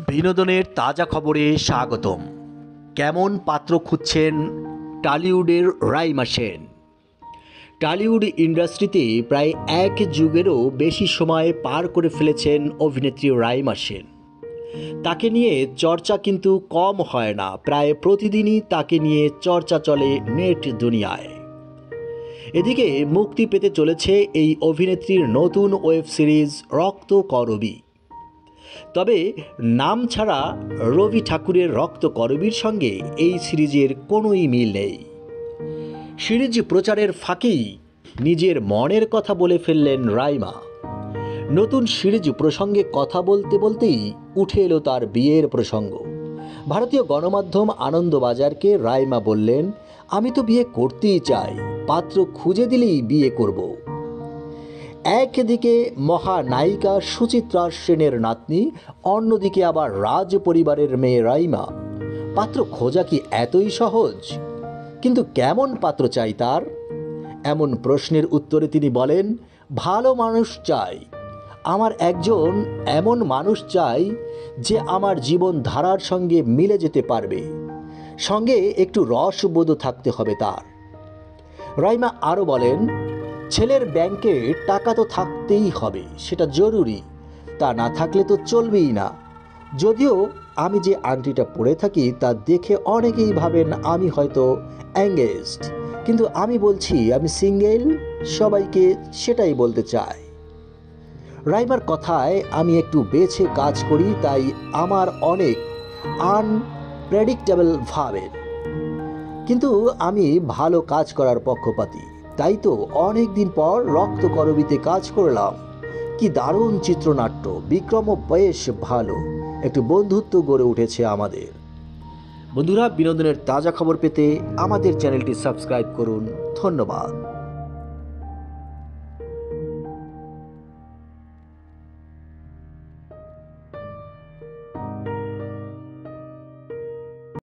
বিনোদনের তাজা খবরে স্বাগতম। কেমন পাত্র খুঁজছেন টালিউডের রাইমা সেন? টালিউড ইন্ডাস্ট্রিতে প্রায় এক যুগেরও বেশি সময় পার করে ফেলেছেন অভিনেত্রী রাইমা সেন। তাকে নিয়ে চর্চা কিন্তু কম হয় না, প্রায় প্রতিদিনই তাকে নিয়ে চর্চা চলে নেট দুনিয়ায়। এদিকে মুক্তি পেতে চলেছে এই অভিনেত্রীর নতুন ওয়েব সিরিজ রক্ত করবী। তবে নাম ছাড়া রবি ঠাকুরের রক্ত করবীর সঙ্গে এই সিরিজের কোনোই মিল নেই। সিরিজ প্রচারের ফাঁকেই নিজের মনের কথা বলে ফেললেন রাইমা। নতুন সিরিজ প্রসঙ্গে কথা বলতে বলতেই উঠে এলো তার বিয়ের প্রসঙ্গ। ভারতীয় গণমাধ্যম আনন্দবাজারকে রাইমা বললেন, আমি তো বিয়ে করতেই চাই, পাত্র খুঁজে দিলেই বিয়ে করব। একদিকে মহানায়িকা সুচিত্রা সেনের নাতনি, অন্যদিকে আবার রাজ পরিবারের মেয়ে রাইমা। পাত্র খোঁজা কি এতই সহজ? কিন্তু কেমন পাত্র চাই তার? এমন প্রশ্নের উত্তরে তিনি বলেন, ভালো মানুষ চাই। আমার একজন এমন মানুষ চাই যে আমার জীবন ধারার সঙ্গে মিলে যেতে পারবে। সঙ্গে একটু রসবোধ থাকতে হবে তার। রাইমা আরও বলেন ছেলের ব্যাংকে টাকা তো থাকতেই হবে, সেটা জরুরি। তা না থাকলে তো চলবেই না। যদিও আমি যে আংটিটা পরে থাকি, তা দেখে অনেকেই ভাবেন আমি হয়তো অ্যাঙ্গেজড কিন্তু আমি বলছি, আমি সিঙ্গেল সবাইকে সেটাই বলতে চাই। রাইমার কথায় আমি একটু বেছে কাজ করি, তাই আমার অনেক আনপ্রেডিক্টেবল ভাবেন কিন্তু আমি ভালো কাজ করার পক্ষপাতী। তাই তো অনেকদিন পর রক্ত করবিতে কাজ করলাম। কি দারুণ চিত্রনাট্য বিক্রমও বেশ ভালো। একটু বন্ধুত্ব গড়ে উঠেছে আমাদের। বন্ধুরা, বিনোদনের তাজা খবর পেতে আমাদের চ্যানেলটি সাবস্ক্রাইব করুন। ধন্যবাদ।